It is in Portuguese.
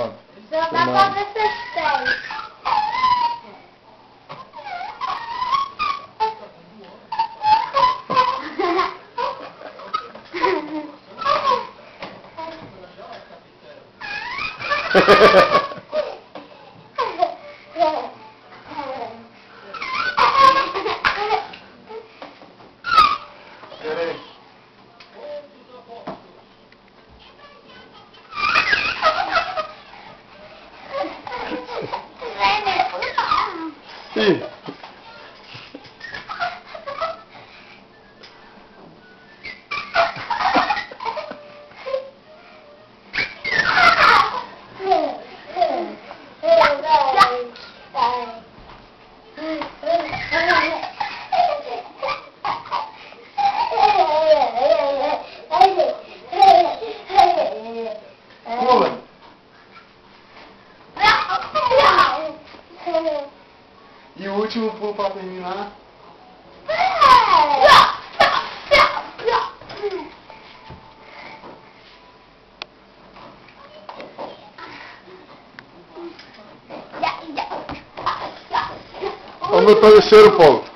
Só dá pra ver seus pés. Sí. E o último pulo pra terminar. Vamos no terceiro ponto.